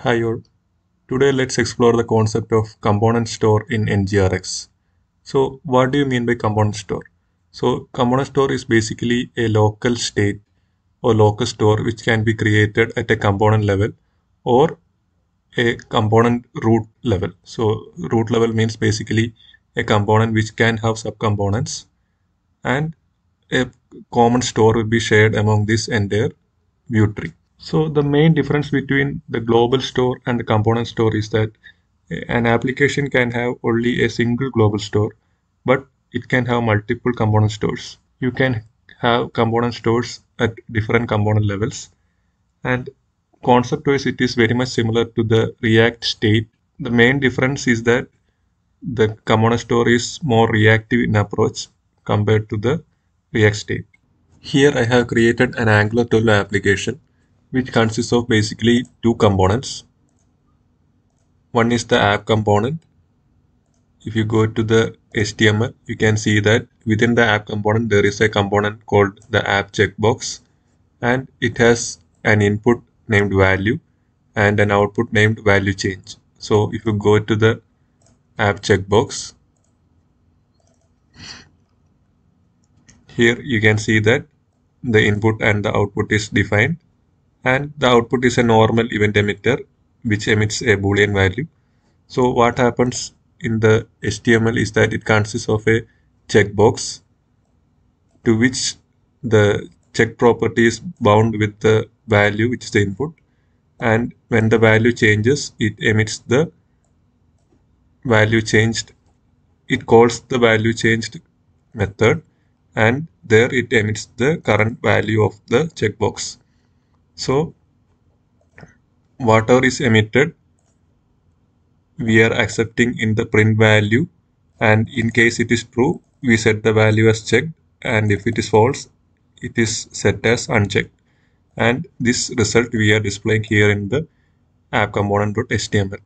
Hi all. Today let's explore the concept of component store in NGRX. So what do you mean by component store? So component store is basically a local state or local store which can be created at a component level or a component root level. So root level means basically a component which can have subcomponents and a common store will be shared among this entire view tree. So the main difference between the global store and the component store is that eh, an application can have only a single global store, but it can have multiple component stores. You can have component stores at different component levels. And concept-wise, it is very much similar to the React state. The main difference is that the component store is more reactive in approach compared to the React state. Here I have created an Angular 12 application which consists of basically two components. One is the app component. If you go to the HTML, you can see that within the app component, there is a component called the app checkbox and it has an input named value and an output named value change. So if you go to the app checkbox, here you can see that the input and the output is defined and the output is a normal event emitter which emits a boolean value. So what happens in the html is that it consists of a checkbox to which the check property is bound with the value which is the input. And when the value changes it emits the value changed. It calls the value changed method and there it emits the current value of the checkbox so whatever is emitted, we are accepting in the print value and in case it is true, we set the value as checked and if it is false, it is set as unchecked. And this result we are displaying here in the app component.html.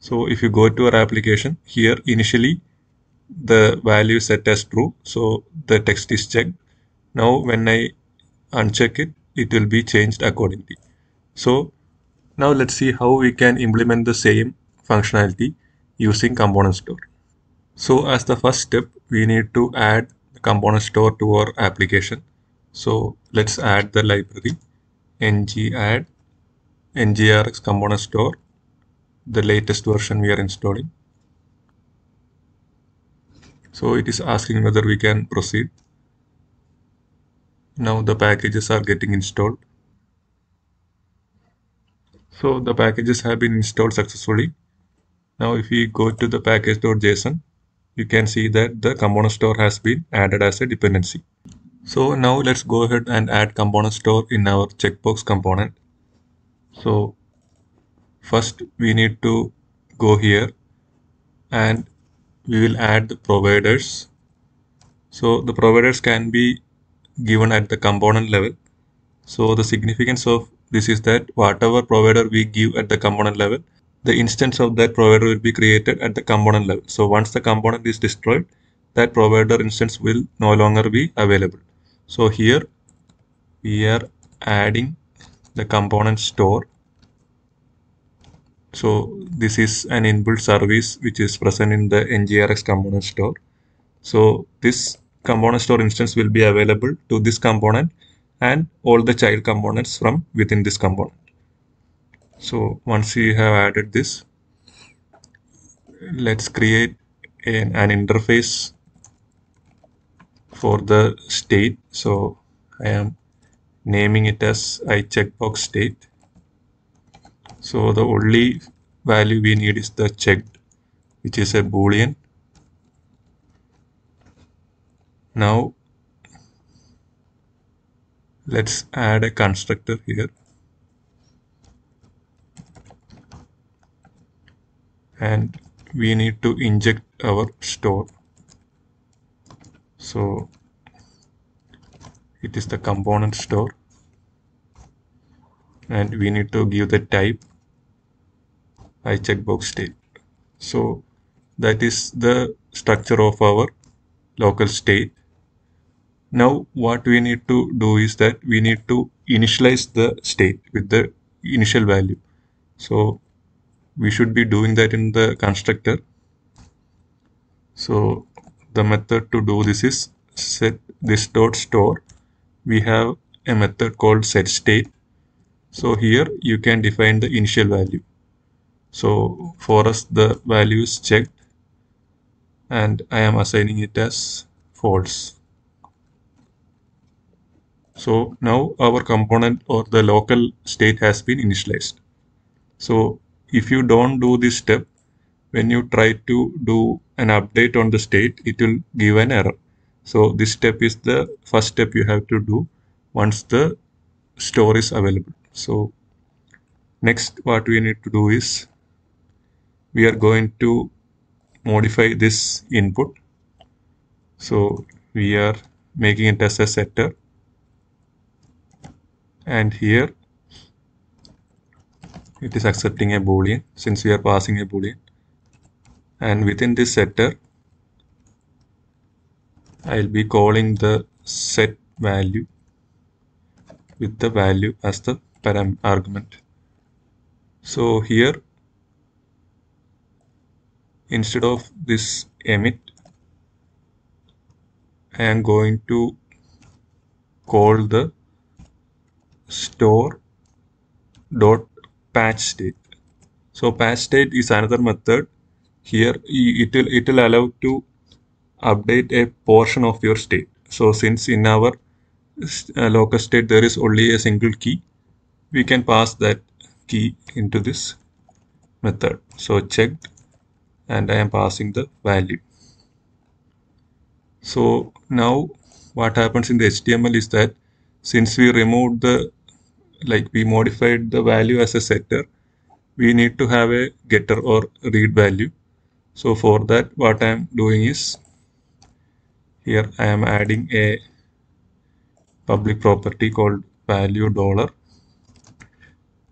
So if you go to our application here initially the value is set as true so the text is checked now when I uncheck it it will be changed accordingly. So now let's see how we can implement the same functionality using component store. So as the first step, we need to add the component store to our application. So let's add the library ng add ngrx component store, the latest version we are installing. So it is asking whether we can proceed. Now the packages are getting installed. So the packages have been installed successfully. Now if we go to the package.json, you can see that the component store has been added as a dependency. So now let's go ahead and add component store in our checkbox component. So first we need to go here and we will add the providers. So the providers can be given at the component level. So the significance of this is that whatever provider we give at the component level, the instance of that provider will be created at the component level. So once the component is destroyed, that provider instance will no longer be available. So here we are adding the component store. So this is an inbuilt service which is present in the NGRX component store. So this component store instance will be available to this component and all the child components from within this component. So once we have added this, let's create an, an interface for the state. So I am naming it as I checkbox state. So the only value we need is the checked, which is a boolean Now let's add a constructor here. And we need to inject our store. So it is the component store and we need to give the type I checkbox state. So that is the structure of our local state now what we need to do is that we need to initialize the state with the initial value. So we should be doing that in the constructor. So the method to do this is set this dot store. We have a method called set state. So here you can define the initial value. So for us the value is checked and I am assigning it as false. So now our component or the local state has been initialized. So if you don't do this step, when you try to do an update on the state, it will give an error. So this step is the first step you have to do once the store is available. So next what we need to do is we are going to modify this input. So we are making it as a setter and here it is accepting a boolean since we are passing a boolean. And within this setter I'll be calling the set value with the value as the param argument. So here instead of this emit I am going to call the store dot patch state. So patch state is another method. Here it will it will allow to update a portion of your state. So since in our uh, local state there is only a single key we can pass that key into this method. So checked and I am passing the value. So now what happens in the HTML is that since we removed the like we modified the value as a setter. We need to have a getter or read value. So for that what I am doing is here I am adding a public property called value dollar.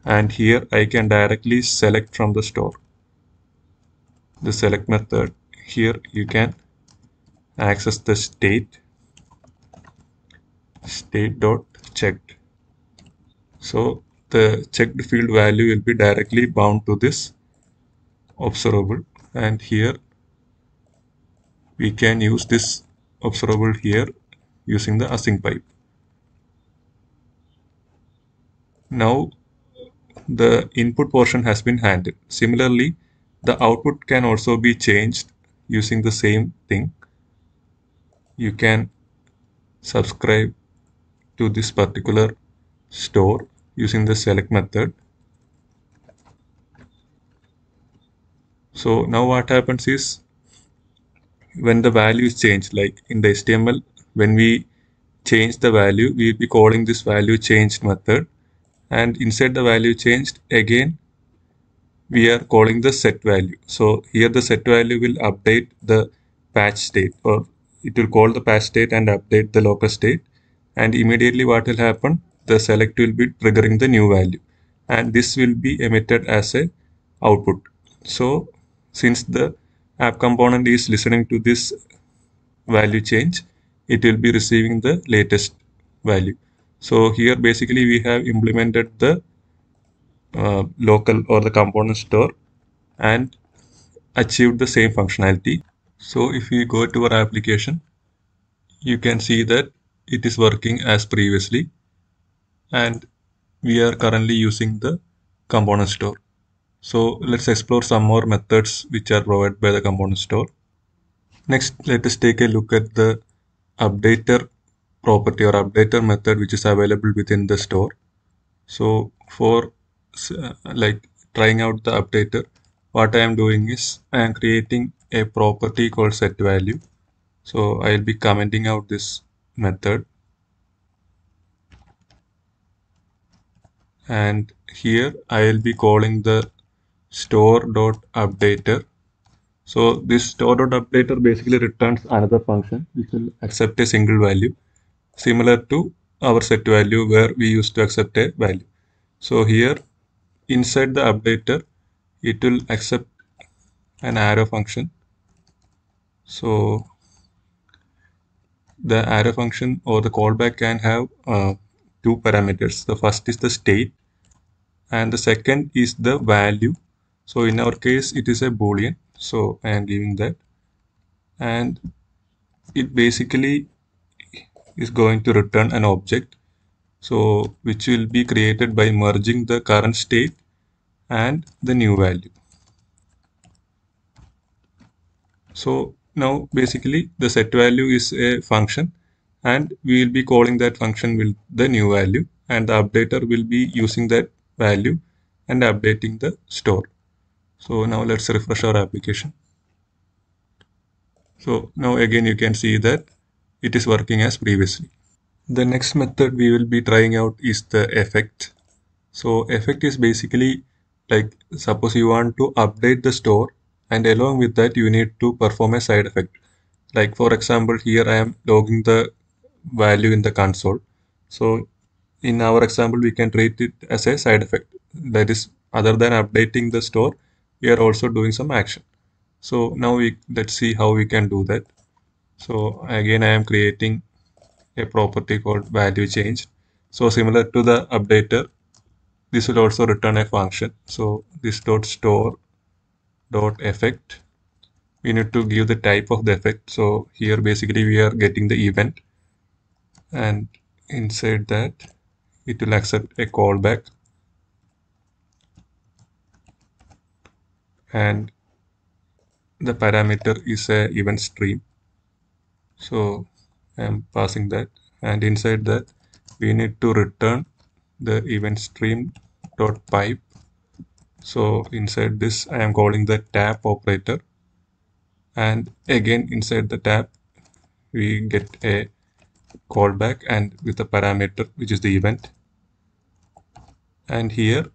And here I can directly select from the store. The select method here you can access the state state dot checked so the checked field value will be directly bound to this observable and here we can use this observable here using the async pipe. Now the input portion has been handled. Similarly, the output can also be changed using the same thing. You can subscribe to this particular store using the select method. So now what happens is when the value is changed, like in the HTML, when we change the value, we will be calling this value changed method. And inside the value changed, again, we are calling the set value. So here the set value will update the patch state or it will call the patch state and update the local state. And immediately what will happen? The select will be triggering the new value and this will be emitted as a output. So since the app component is listening to this value change it will be receiving the latest value. So here basically we have implemented the uh, local or the component store and achieved the same functionality. So if we go to our application you can see that it is working as previously and we are currently using the component store. So let's explore some more methods which are provided by the component store. Next, let us take a look at the updater property or updater method which is available within the store. So for uh, like trying out the updater, what I am doing is I am creating a property called set value. So I'll be commenting out this method and here I will be calling the store.updater. So this store.updater basically returns another function which will accept a single value similar to our set value where we used to accept a value. So here inside the updater it will accept an arrow function. So the arrow function or the callback can have uh, two parameters. The first is the state and the second is the value. So in our case it is a boolean. So I am giving that. And it basically is going to return an object so which will be created by merging the current state and the new value. So now basically the set value is a function and we will be calling that function with the new value and the updater will be using that value and updating the store so now let's refresh our application so now again you can see that it is working as previously the next method we will be trying out is the effect. So effect is basically like suppose you want to update the store and along with that you need to perform a side effect. Like for example here I am logging the value in the console. So in our example we can treat it as a side effect. That is other than updating the store we are also doing some action. So now we let's see how we can do that. So again I am creating a property called value change. So similar to the updater, this will also return a function. So this dot store dot effect. We need to give the type of the effect. So here basically we are getting the event and inside that it will accept a callback. And the parameter is a event stream. So I'm passing that. And inside that we need to return the event stream dot pipe. So inside this I am calling the tap operator. And again inside the tap we get a callback and with a parameter which is the event. And here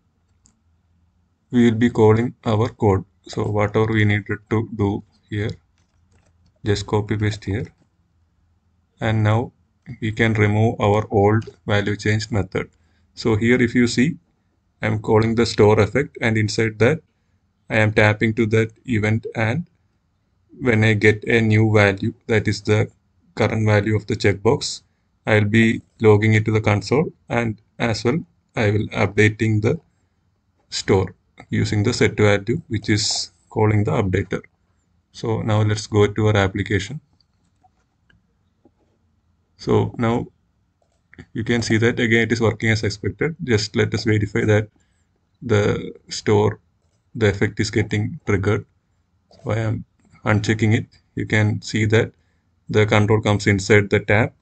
we will be calling our code. So whatever we needed to do here just copy paste here. And now we can remove our old value change method. So here if you see, I'm calling the store effect and inside that I am tapping to that event and when I get a new value that is the current value of the checkbox, I'll be logging it to the console and as well I will updating the store using the set value which is calling the updater. So now let's go to our application. So now you can see that again it is working as expected. Just let us verify that the store, the effect is getting triggered. So I am unchecking it. You can see that the control comes inside the tap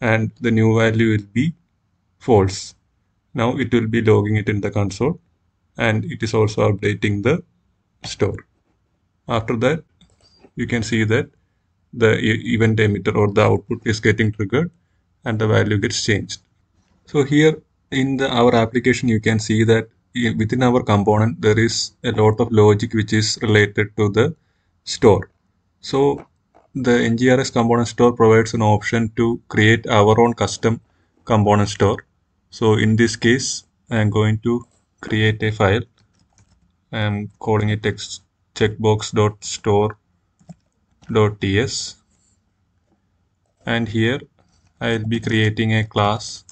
and the new value will be false. Now it will be logging it in the console and it is also updating the store. After that, you can see that the event emitter or the output is getting triggered and the value gets changed. So here in the our application you can see that within our component there is a lot of logic which is related to the store. So the NGRX component store provides an option to create our own custom component store. So in this case I am going to create a file. I am calling it checkbox.store ts and here I'll be creating a class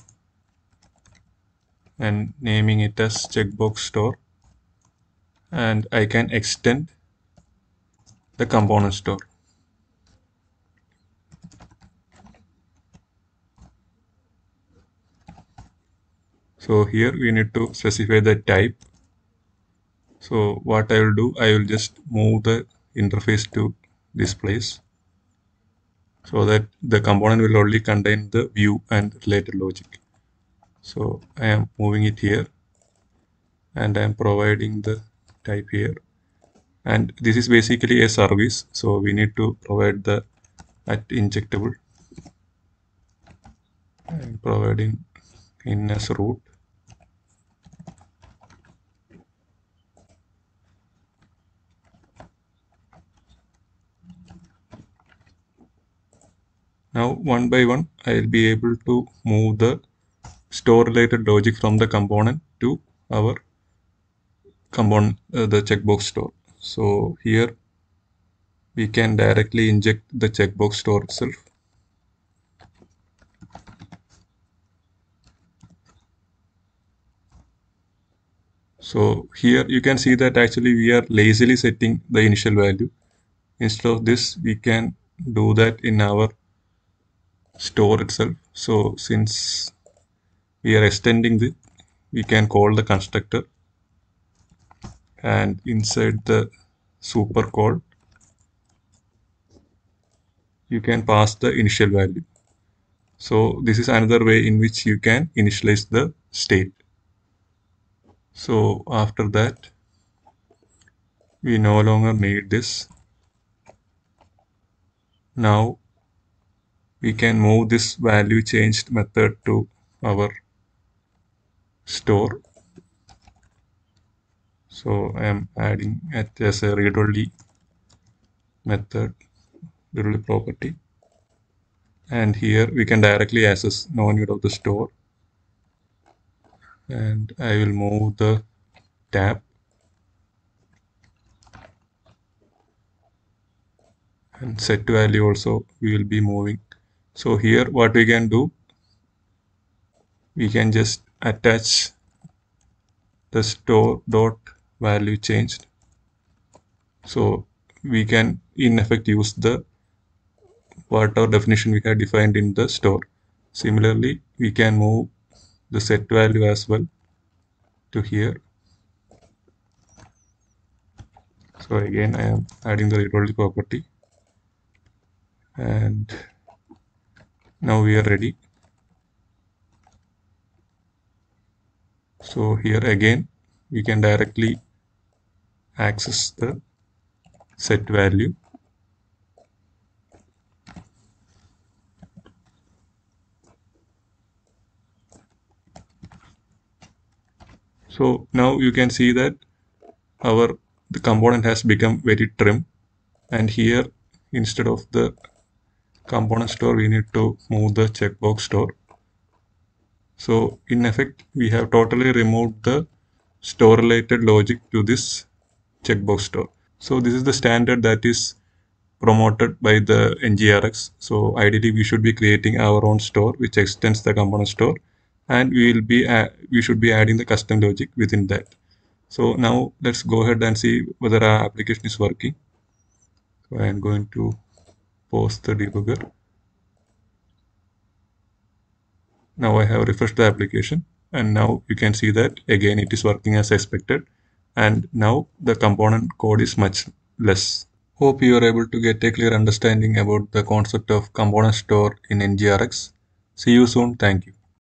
and naming it as checkbox store and I can extend the component store. So here we need to specify the type. So what I will do, I will just move the interface to this place so that the component will only contain the view and related logic. So I am moving it here and I am providing the type here and this is basically a service so we need to provide the at injectable and providing in as root Now one by one I will be able to move the store related logic from the component to our component uh, the checkbox store. So here we can directly inject the checkbox store itself. So here you can see that actually we are lazily setting the initial value. Instead of this, we can do that in our store itself. So since we are extending the, we can call the constructor and inside the super call, you can pass the initial value. So this is another way in which you can initialize the state. So after that, we no longer need this. Now we can move this value changed method to our store. So I am adding it as a read-only method, read-only property. And here we can directly access no need of the store. And I will move the tap and set value also we will be moving so here what we can do we can just attach the store dot value changed. So we can in effect use the whatever definition we have defined in the store. Similarly we can move the set value as well to here. So again I am adding the read-only property. And now we are ready. So here again we can directly access the set value. So now you can see that our the component has become very trim. And here instead of the component store we need to move the checkbox store. So in effect we have totally removed the store related logic to this checkbox store. So this is the standard that is promoted by the ngrx so ideally we should be creating our own store which extends the component store and we will be uh, we should be adding the custom logic within that. So now let's go ahead and see whether our application is working. So i am going to pause the debugger. Now I have refreshed the application and now you can see that again it is working as expected and now the component code is much less. Hope you are able to get a clear understanding about the concept of component store in NGRX. See you soon. Thank you.